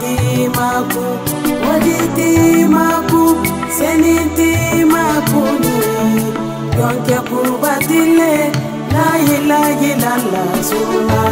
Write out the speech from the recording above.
senitimaku wajitimaku senintimakuni yonke kubatile la ilaha illallah sunna